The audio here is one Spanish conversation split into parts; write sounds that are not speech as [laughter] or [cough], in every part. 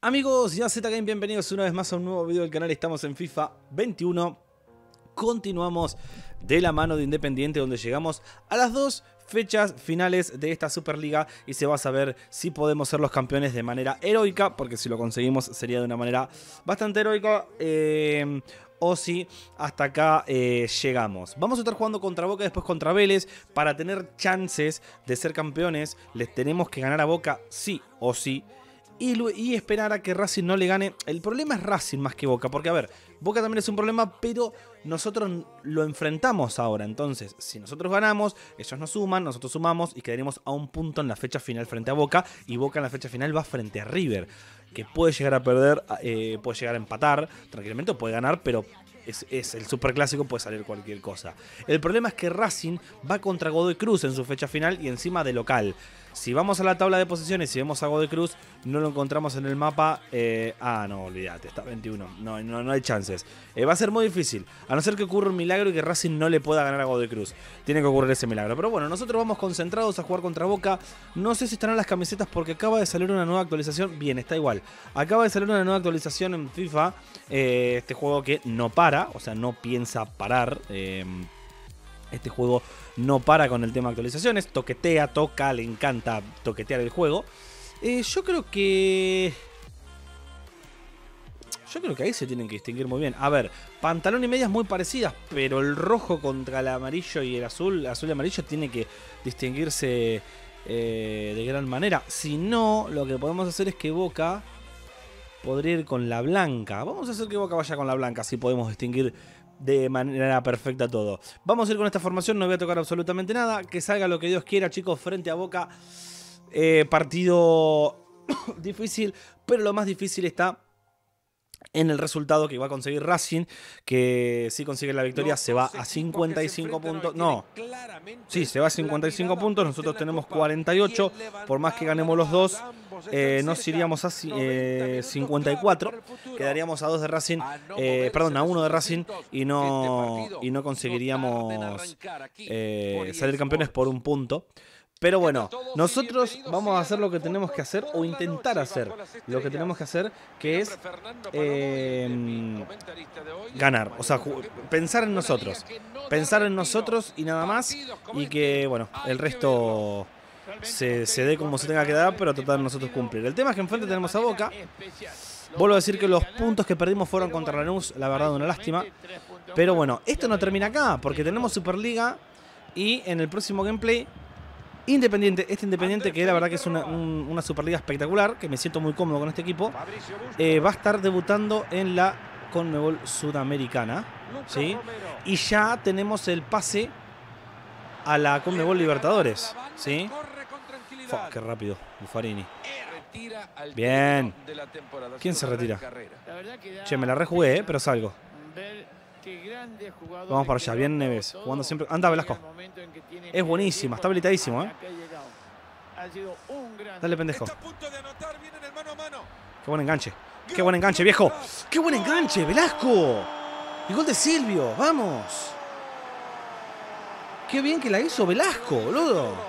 Amigos y Z Game, bienvenidos una vez más a un nuevo video del canal. Estamos en FIFA 21. Continuamos de la mano de Independiente, donde llegamos a las dos fechas finales de esta Superliga y se va a saber si podemos ser los campeones de manera heroica, porque si lo conseguimos sería de una manera bastante heroica. Eh, o si hasta acá eh, llegamos. Vamos a estar jugando contra Boca, después contra Vélez. Para tener chances de ser campeones, les tenemos que ganar a Boca sí o sí y, esperar a que Racing no le gane. El problema es Racing más que Boca, porque a ver, Boca también es un problema, pero nosotros lo enfrentamos ahora. Entonces, si nosotros ganamos, ellos nos suman, nosotros sumamos y quedaremos a un punto en la fecha final frente a Boca. Y Boca en la fecha final va frente a River, que puede llegar a perder, eh, puede llegar a empatar tranquilamente puede ganar, pero es, es, el superclásico, puede salir cualquier cosa. El problema es que Racing va contra Godoy Cruz en su fecha final y encima de local. Si vamos a la tabla de posiciones y vemos a Godoy Cruz, no lo encontramos en el mapa. Eh, ah, no, olvídate, está 21. No, no, no hay chances. Eh, va a ser muy difícil. A no ser que ocurra un milagro y que Racing no le pueda ganar a Godoy Cruz. Tiene que ocurrir ese milagro. Pero bueno, nosotros vamos concentrados a jugar contra Boca. No sé si estarán las camisetas porque acaba de salir una nueva actualización. Bien, está igual. Acaba de salir una nueva actualización en FIFA. Eh, este juego que no para, o sea, no piensa parar. Este juego no para con el tema de actualizaciones, toquetea, toca, le encanta toquetear el juego. Eh, yo creo que... Yo creo que ahí se tienen que distinguir muy bien. A ver, pantalón y medias muy parecidas, pero el rojo contra el amarillo y el azul, azul y amarillo, tiene que distinguirse eh, de gran manera. Si no, lo que podemos hacer es que Boca podría ir con la blanca. Vamos a hacer que Boca vaya con la blanca, así podemos distinguir de manera perfecta todo. Vamos a ir con esta formación, no voy a tocar absolutamente nada. Que salga lo que Dios quiera, chicos, frente a Boca. Eh, partido [coughs] difícil, pero lo más difícil está en el resultado que va a conseguir Racing, que si consigue la victoria se va a 55 puntos. No, sí, se va a 55 puntos, nosotros tenemos 48, por más que ganemos los dos, eh, nos iríamos a 54, eh, quedaríamos a dos de Racing, eh, perdón, a uno de Racing y no, y no conseguiríamos salir campeones por un punto. Pero bueno, nosotros vamos a hacer lo que tenemos que hacer o intentar hacer lo que tenemos que hacer, que es em, ganar. O sea, pensar en nosotros. Pensar en nosotros y nada más. Y que, bueno, el resto se, dé como se tenga que dar, pero tratar de nosotros cumplir. El tema es que enfrente tenemos a Boca. Vuelvo a decir que los puntos que perdimos fueron contra Lanús, la verdad, una lástima. Pero bueno, esto no termina acá, porque tenemos Superliga y en el próximo gameplay Independiente, este Independiente que la verdad que es una, Superliga espectacular, que me siento muy cómodo con este equipo, eh, va a estar debutando en la Conmebol Sudamericana. ¿sí? Y ya tenemos el pase a la Conmebol Libertadores. ¿sí? Qué rápido, Bufarini. Bien. ¿Quién se retira? Che, me la rejugué, ¿eh? pero salgo. Vamos para allá, bien Neves, jugando siempre. Anda Velasco. Es buenísima, está habilitadísimo, ¿eh? Dale, pendejo. Qué buen enganche. Qué buen enganche, viejo. Qué buen enganche, Velasco. Y gol de Silvio, vamos. Qué bien que la hizo Velasco, boludo.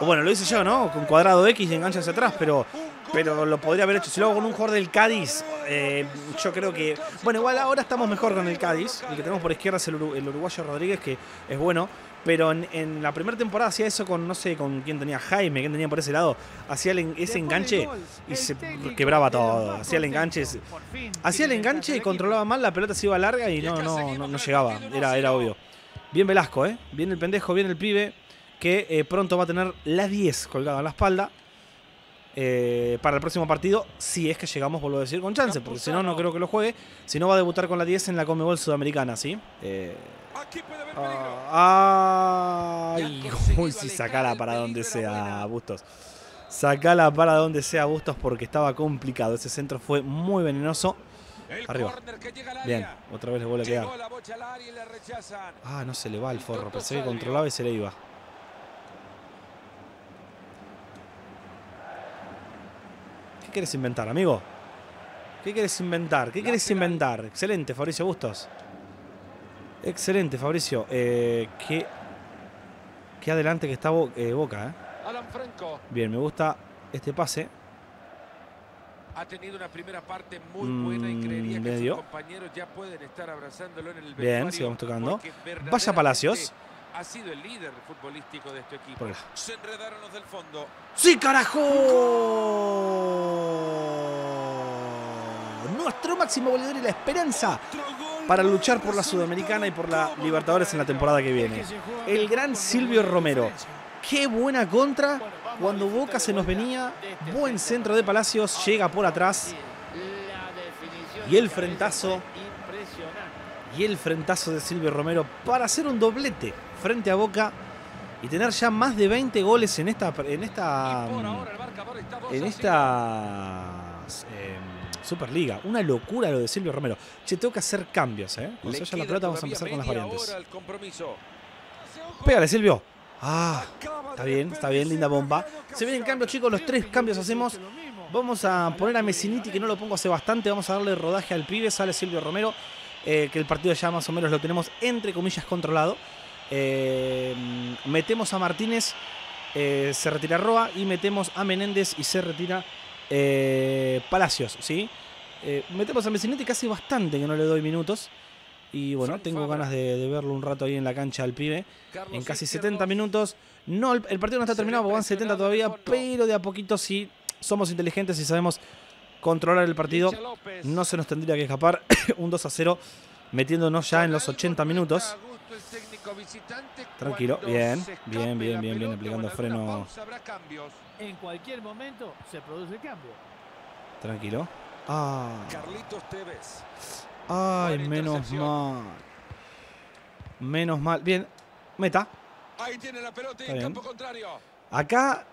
O bueno, lo hice yo, ¿no? Con cuadrado X y enganche hacia atrás, pero pero lo podría haber hecho. Si lo hago con un jugador del Cádiz, eh, yo creo que. Bueno, igual ahora estamos mejor con el Cádiz. El que tenemos por izquierda es el, uruguayo Rodríguez, que es bueno. Pero en, la primera temporada hacía eso con, no sé, con quién tenía Jaime, quién tenía por ese lado. Hacía ese enganche y se quebraba todo. Hacía el enganche. Hacía el enganche y controlaba mal, la pelota se iba larga y no, no, no, llegaba. Era, era obvio. Bien Velasco, ¿eh? Bien el pendejo, bien el pibe, que eh, pronto va a tener la 10 colgada en la espalda. Eh, para el próximo partido, si es que llegamos, vuelvo a decir, con chance, porque si no, no creo que lo juegue. Si no, va a debutar con la 10 en la Comebol Sudamericana, ¿sí? Eh, ah, ay, [laughs] uy, si sacala para donde sea, Bustos. Sacala para donde sea, Bustos, porque estaba complicado. Ese centro fue muy venenoso. Arriba. Bien, otra vez le vuelve a quedar. Ah, no se le va el forro. Pensé que controlaba y se le iba. Quieres inventar, amigo? ¿Qué quieres inventar? ¿Qué quieres inventar? Excelente, Fabricio Bustos. Excelente, Fabricio. Eh, qué, qué adelante que está eh, Boca, ¿eh? Bien, me gusta este pase. Ha tenido una primera parte muy buena y creería Mm, que medio. sus compañeros ya pueden estar abrazándolo en el Bien, sigamos tocando. Vaya Palacios. Ha sido el líder futbolístico de este equipo. Se enredaron los del fondo. ¡Sí, carajo! Nuestro máximo goleador y la esperanza para luchar por la Sudamericana y por la Libertadores en la temporada que viene. El gran Silvio Romero. Qué buena contra. Cuando Boca se nos venía, buen centro de Palacios, llega por atrás Y el frentazo. y el frentazo de Silvio Romero para hacer un doblete frente a Boca y tener ya más de 20 goles en esta en esta Por ahora el marcador está 2 en esta eh, Superliga. Una locura lo de Silvio Romero. Che, tengo que hacer cambios, ¿eh? Cuando se la pelota vamos a empezar con las variantes. Pégale, Silvio. Ah, está bien, está bien, linda bomba. Se vienen cambios, chicos, los tres cambios hacemos. Vamos a poner a Messiniti, que no lo pongo hace bastante. Vamos a darle rodaje al pibe. Sale Silvio Romero, eh, que el partido ya más o menos lo tenemos entre comillas controlado. Eh, metemos a Martínez, eh, se retira Roa. Y metemos a Menéndez y se retira eh, Palacios, ¿sí? Eh, metemos a Messiniti casi bastante que no le doy minutos. Y bueno, tengo ganas de, de verlo un rato ahí en la cancha al pibe Carlos en casi Izquierdo. 70 minutos. No, el, el partido no está Se terminado, van 70 presionado en el todavía, pero de a poquito si somos inteligentes y sabemos controlar el partido, no se nos tendría que escapar [coughs] un 2 a 0, metiéndonos ya en los 80 minutos. Tranquilo, bien, bien, bien, bien, bien, aplicando freno. En cualquier momento se produce el cambio. Tranquilo. Ah, Carlitos Tevez. ay, menos mal. Menos mal. Bien, meta. Ahí tiene la pelota en campo contrario. Acá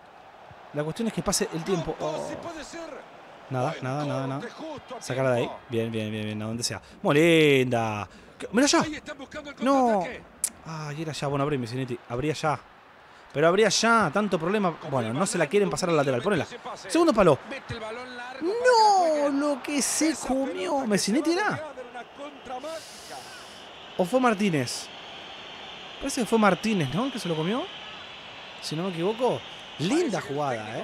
la cuestión es que pase el tiempo. No, Oh, sí puede ser. Nada, nada, nada, nada. Sacarla de ahí. Bien, bien, bien, bien, a donde sea. Muy linda. ¿Qué? Mira allá. Ahí están buscando el No. Ah, y era ya. Bueno, abrí Messiniti. Habría ya. Pero habría ya. Tanto problema. Bueno, no se la quieren pasar al lateral. Ponela. Segundo palo. No, lo que se comió. ¿Messiniti era? ¿O fue Martínez? Parece que fue Martínez, ¿no? El que se lo comió. Si no me equivoco. Linda jugada, ¿eh?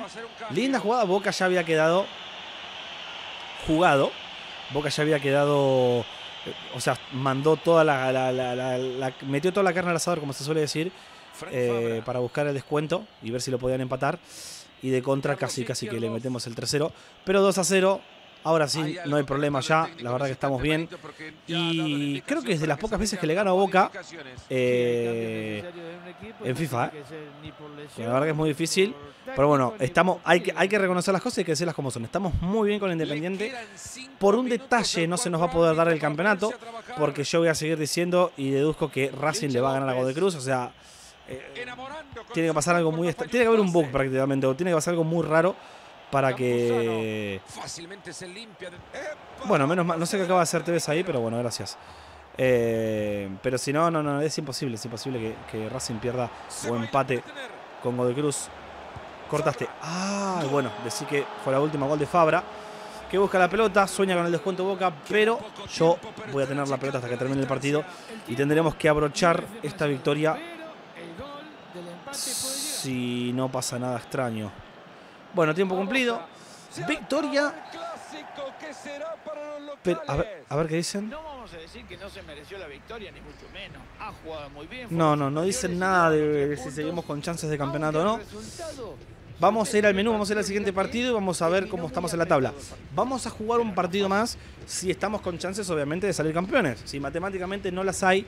Linda jugada. Boca ya había quedado jugado. Boca ya había quedado. O sea, mandó toda la, la- la- la- la- Metió toda la carne al asador, como se suele decir. Eh, para buscar el descuento y ver si lo podían empatar. Y de contra casi casi que le metemos el 3-0. Pero 2 a 0. Ahora sí, no hay problema ya. La verdad que estamos bien. Y creo que es de las pocas veces que le gano a Boca. eh, en FIFA, la verdad que es muy difícil, Pero bueno, estamos, hay, que, hay que reconocer las cosas y hay que decirlas como son. Estamos muy bien con Independiente. Por un detalle no se nos va a poder dar el campeonato. Porque yo voy a seguir diciendo y deduzco que Racing le va a ganar a Godoy Cruz. O sea, eh, tiene que pasar algo muy. Tiene que haber un bug prácticamente. O tiene que pasar algo muy raro para que. ¡Epa! Bueno, menos mal. No sé qué acaba de hacer Tevez ahí, pero bueno, gracias. Eh, pero si no, no, no, es imposible. Es imposible que, que Racing pierda o empate con Godoy Cruz. Cortaste. Ah, bueno, decir que fue la última gol de Fabra. Que busca la pelota, sueña con el descuento Boca, pero yo voy a tener la pelota hasta que termine el partido y tendremos que abrochar esta victoria si no pasa nada extraño. Bueno, tiempo cumplido. Victoria. Pero, a, ver, a ver qué dicen. No vamos a decir que no se mereció la victoria, ni mucho menos. Ha jugado muy bien. No, no, no dicen nada de si seguimos con chances de campeonato o no. Vamos a ir al menú, vamos a ir al siguiente partido y vamos a ver cómo estamos en la tabla. Vamos a jugar un partido más si estamos con chances, obviamente, de salir campeones. Si matemáticamente no las hay,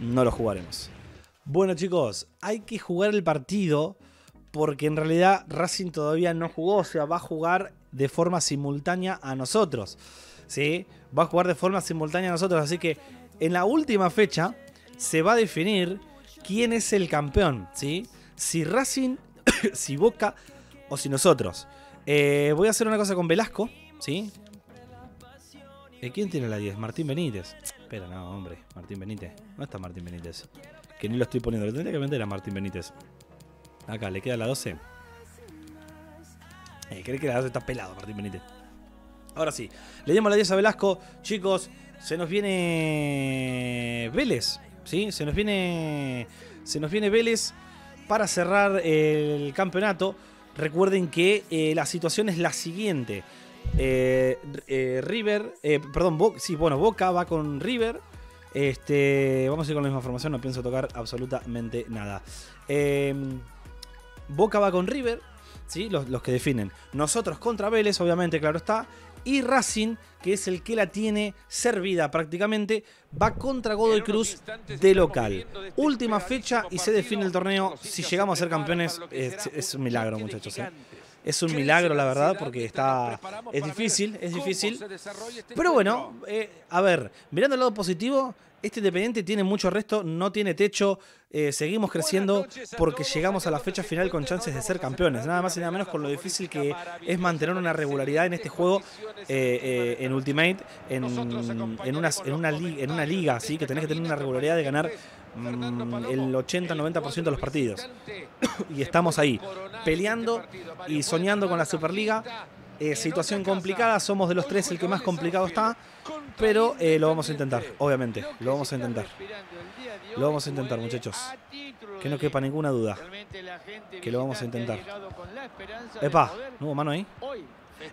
no lo jugaremos. Bueno, chicos, hay que jugar el partido porque en realidad Racing todavía no jugó, o sea, va a jugar de forma simultánea a nosotros. ¿Sí? Va a jugar de forma simultánea a nosotros, así que en la última fecha se va a definir quién es el campeón, ¿sí? Si Racing, [coughs] si Boca o si nosotros. Eh, voy a hacer una cosa con Velasco, ¿sí? Eh, ¿Quién tiene la 10? Martín Benítez. Espera, no, hombre. Martín Benítez. ¿Dónde está Martín Benítez? Que ni lo estoy poniendo. Lo tendría que vender a Martín Benítez. Acá, le queda la 12. Eh, cree que la 12 está pelado, Martín Benítez. Ahora sí, le damos la 10 a Velasco. Chicos, se nos viene Vélez. ¿Sí? Se nos viene. Se nos viene Vélez para cerrar el campeonato. Recuerden que eh, la situación es la siguiente. Eh, eh, River, perdón, Bo- sí, bueno, Boca va con River. Este, vamos a ir con la misma formación, no pienso tocar absolutamente nada. Boca va con River, ¿sí? los, los que definen. Nosotros contra Vélez, obviamente, claro está. Y Racing, que es el que la tiene servida prácticamente, va contra Godoy Cruz de local. Última fecha y se define el torneo. Si llegamos a ser campeones, es, es un milagro, muchachos. ¿eh? Es un milagro, la verdad, porque está. Es difícil, es difícil. Pero bueno, eh, a ver, mirando el lado positivo, este Independiente tiene mucho resto, no tiene techo. eh, seguimos creciendo porque llegamos a la fecha final con chances de ser campeones. Nada más y nada menos con lo difícil que es mantener una regularidad en este juego eh, eh, en Ultimate, en, en, una, en, una, li- en una liga, ¿sí? que tenés que tener una regularidad de ganar el 80-90% de los partidos. [coughs] y estamos ahí, peleando y soñando con la Superliga. Eh, situación complicada, somos de los tres el que más complicado está, pero eh, lo vamos a intentar, obviamente, lo vamos a intentar. Lo vamos a intentar, muchachos. Que no quepa ninguna duda. Que lo vamos a intentar. Epa, ¿no hubo mano ahí?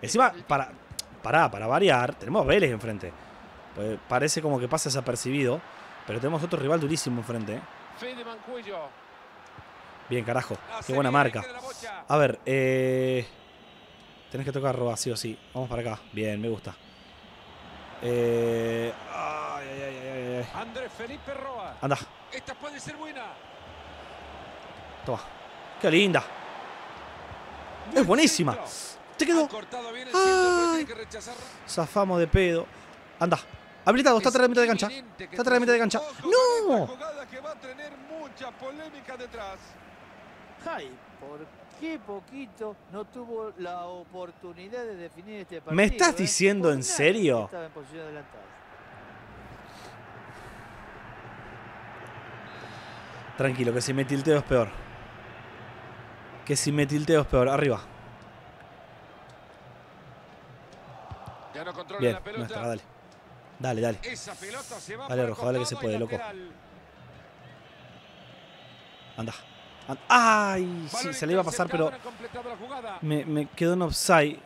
Encima, para, para, para variar, tenemos a Vélez enfrente. Pues parece como que pasa desapercibido, pero tenemos otro rival durísimo enfrente. ¿eh? Bien, carajo, qué buena marca. A ver, eh, tenés que tocar Roa, sí o sí. Vamos para acá. Bien, me gusta. Eh, ay, ay, ay, ay, ay. Andrés Felipe Roa. Anda, Esta puede ser buena. toma. Qué linda. Es buenísima. Te quedó. Zafamos de pedo. Anda. Habilitado, está atrás de la mitad de cancha. Está atrás de la mitad de cancha. ¡No! jugada que va a tener mucha polémica detrás. Ay, ¿por qué poquito no tuvo la oportunidad de definir este partido? ¿Me estás eh? diciendo en serio? Estaba en posición adelantada. Tranquilo, que si me tilteo es peor. Que si me tilteo es peor. Arriba. Ya no controla Bien, la pelota. nuestra, dale. Dale, dale. Se va Dale, Rojo, dale que se puede, loco. Anda. Anda. Ay, sí, se le iba a pasar, pero me, me quedó en offside.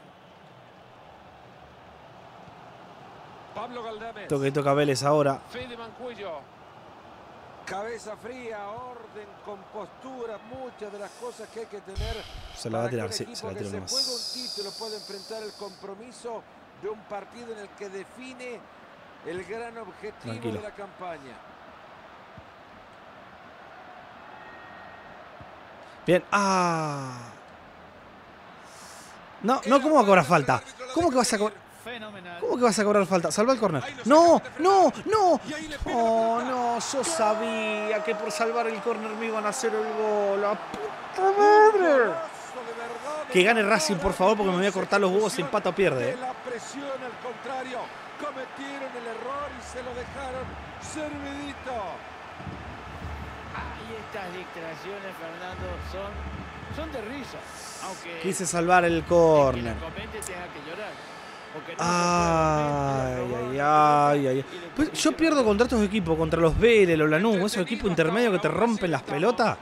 Pablo. Toque toca Vélez ahora. Fede Mancuello. Cabeza fría, orden, compostura, muchas de las cosas que hay que tener. Se la va a tirar, sí, se la que tiro se nomás. juega un título puede enfrentar el compromiso de un partido en el que define el gran objetivo Tranquilo. de la campaña. Bien. Ah. No, no, ¿cómo va a cobrar falta? ¿Cómo que vas a cobrar? ¿Cómo que vas a cobrar falta? Salva el córner. No, no, no. Oh, no, yo sabía que por salvar el córner me iban a hacer el gol. ¡La puta madre! Que gane Racing, por favor, porque me voy a cortar los huevos si empata o pierde. De eh. la presión, al contrario, cometieron el error y se lo dejaron servidito. Y estas declaraciones, Fernando, son, son de risa. Aunque Quise salvar el córner. Ay, ay, ay, ay. Pues yo pierdo contra estos equipos, contra los Vélez, los Lanús, esos equipos intermedios que te rompen las pelotas.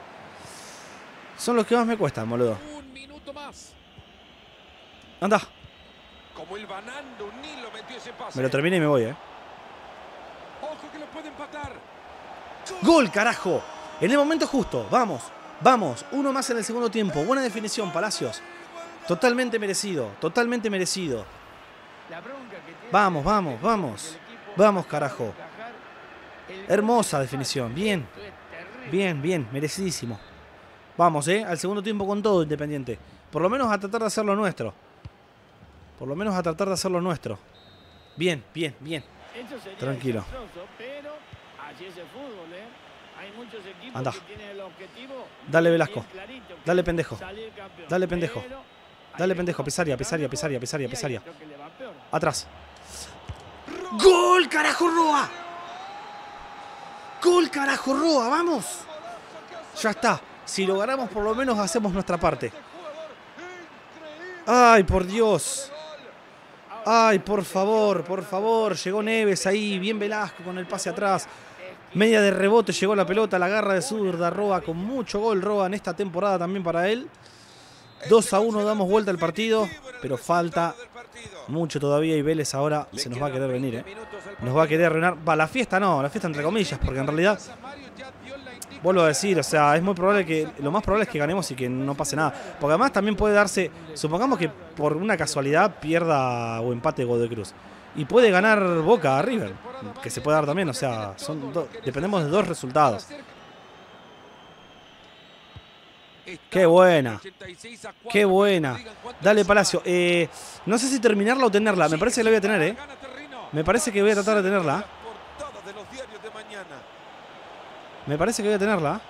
Son los que más me cuestan, boludo. Un minuto más. Anda, Como el banando, un hilo metió ese pase. me lo termino y me voy, eh. Ojo que lo puede empatar. ¡Gol, carajo! En el momento justo, vamos, vamos. Uno más en el segundo tiempo. Buena definición, Palacios. Totalmente merecido, totalmente merecido. Vamos, vamos, vamos. Vamos, carajo. Hermosa definición, de bien. Bien, bien, merecidísimo. Vamos, eh, al segundo tiempo con todo Independiente. Por lo menos a tratar de hacer lo nuestro. Por lo menos a tratar de hacer lo nuestro. Bien, bien, bien. Tranquilo. desastroso, pero así es el fútbol, ¿eh? Hay muchos equipos Anda. que tienen el objetivo Dale, Velasco. Dale, pendejo. Dale, pendejo. Dale, pendejo. Otros que le van peor. Atrás. ¡Gol, carajo, Roa! ¡Gol, carajo, Roa! ¡Vamos! Ya está. Si lo ganamos, por lo menos hacemos nuestra parte. ¡Ay, por Dios! ¡Ay, por favor, por favor! Llegó Neves ahí, bien Velasco con el pase atrás. Media de rebote, llegó la pelota, la garra de zurda, Roa con mucho gol, Roa en esta temporada también para él. 2 a 1 damos vuelta al partido, pero falta mucho todavía y Vélez ahora se nos va a querer venir. ¿eh? Nos va a querer arruinar. Va, la fiesta no, la fiesta entre comillas, porque en realidad, vuelvo a decir, o sea, es muy probable que, lo más probable es que ganemos y que no pase nada. Porque además también puede darse, supongamos que por una casualidad pierda o empate Godoy Cruz. Y puede ganar Boca a River, que se puede dar también, o sea, son dependemos de dos resultados. Qué buena. Qué buena. Dale, Palacio. Eh, no sé si terminarla o tenerla. Me parece que la voy a tener, ¿eh? Me parece que voy a tratar de tenerla. Me parece que voy a tenerla.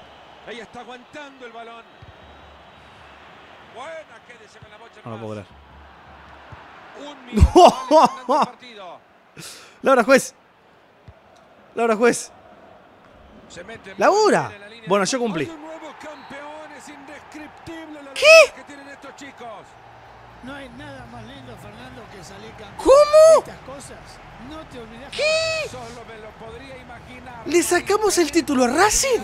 Ahí está aguantando el balón. Buena, quédese con la bocha. No lo puedo creer. Un minuto [laughs] partido. Laura Juez. Laura Juez. Se mete en ¡Labura! en la línea. Bueno, yo cumplí. Hay un nuevo campeón, es indescriptible la ¿Qué? alegría que tienen estos chicos. No hay nada más lindo, Fernando, que salir campeón. ¿Cómo? Estas cosas no te olvidas. Solo me lo podría imaginar. ¿Le sacamos el título a Racing?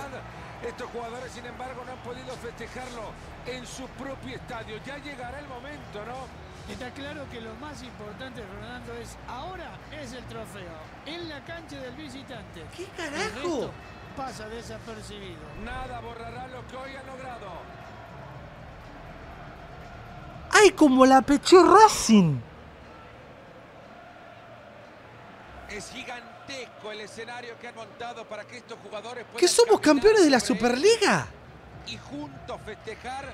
Estos jugadores, sin embargo, no han podido festejarlo en su propio estadio. Ya llegará el momento, ¿no? Está claro que lo más importante, Fernando, es ahora es el trofeo. En la cancha del visitante. ¿Qué El carajo? resto pasa desapercibido. Nada borrará lo que hoy han logrado. ¡Ay, como la pechó Racing! Es gigantesco el escenario que han montado para que estos jugadores puedan ¿Que somos campeones de la Superliga? y juntos festejar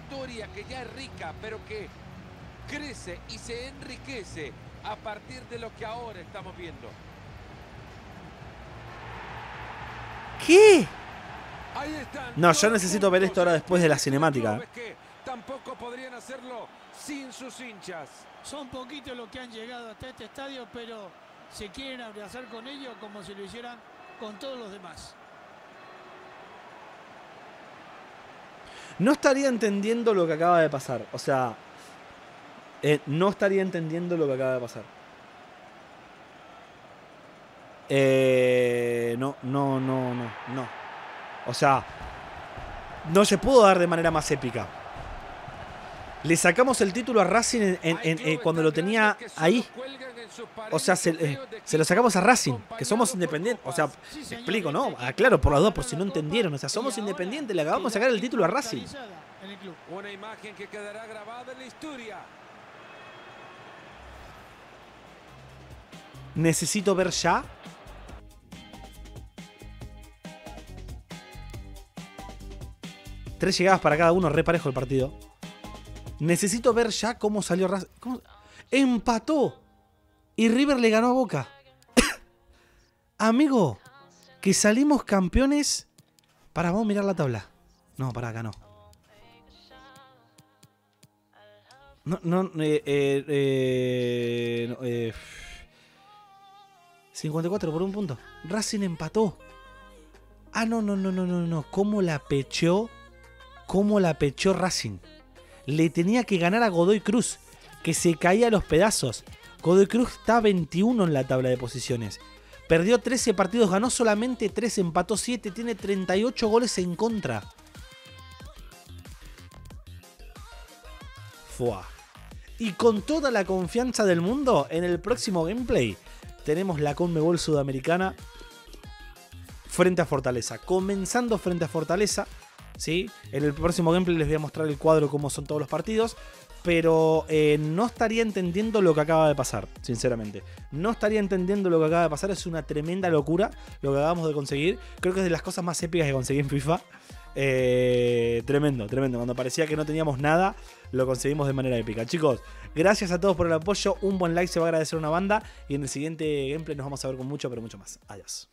que ya es rica, pero que crece y se enriquece a partir de lo que ahora estamos viendo. ¿Qué? Ahí están No, yo necesito ver esto ahora después de la cinemática. Tampoco podrían hacerlo sin sus hinchas. Son poquitos los que han llegado hasta este estadio, pero se quieren abrazar con ellos como si lo hicieran con todos los demás. No estaría entendiendo lo que acaba de pasar. O sea, eh, no estaría entendiendo lo que acaba de pasar. Eh, no, no, no, no, no. O sea, no se pudo dar de manera más épica. Le sacamos el título a Racing en- en- en- eh, cuando lo tenía ahí. O sea, se, eh, se lo sacamos a Racing, que somos independientes. O sea, te explico, ¿no? Aclaro por las dudas, por si no entendieron. O sea, somos independientes, le acabamos de sacar el título a Racing. Localizada En el club. Una imagen que quedará grabada en la historia. Necesito ver ya. Tres llegadas para cada uno, re parejo el partido. Necesito ver ya cómo salió cómo- Empató. Y River le ganó a Boca. [coughs] Amigo, que salimos campeones. Para, vamos a mirar la tabla. No, para acá no. No, no, eh, eh, eh, no, eh, 54 por un punto. Racing empató. Ah, no, no, no, no, no, no. ¿Cómo la pechó? ¿Cómo la pechó Racing? Le tenía que ganar a Godoy Cruz, que se caía a los pedazos. Godoy Cruz está 21 en la tabla de posiciones. Perdió 13 partidos, ganó solamente 3, empató 7, tiene 38 goles en contra. Fua. Y con toda la confianza del mundo, en el próximo gameplay tenemos la Conmebol Sudamericana frente a Fortaleza. Comenzando frente a Fortaleza, En el próximo gameplay les voy a mostrar el cuadro, cómo son todos los partidos. Pero eh, no estaría entendiendo lo que acaba de pasar, sinceramente. No estaría entendiendo lo que acaba de pasar. Es una tremenda locura lo que acabamos de conseguir. Creo que es de las cosas más épicas que conseguí en FIFA. Eh, tremendo, tremendo. Cuando parecía que no teníamos nada, lo conseguimos de manera épica. Chicos, gracias a todos por el apoyo. Un buen like se va a agradecer una banda. Y en el siguiente gameplay nos vamos a ver con mucho, pero mucho más. Adiós.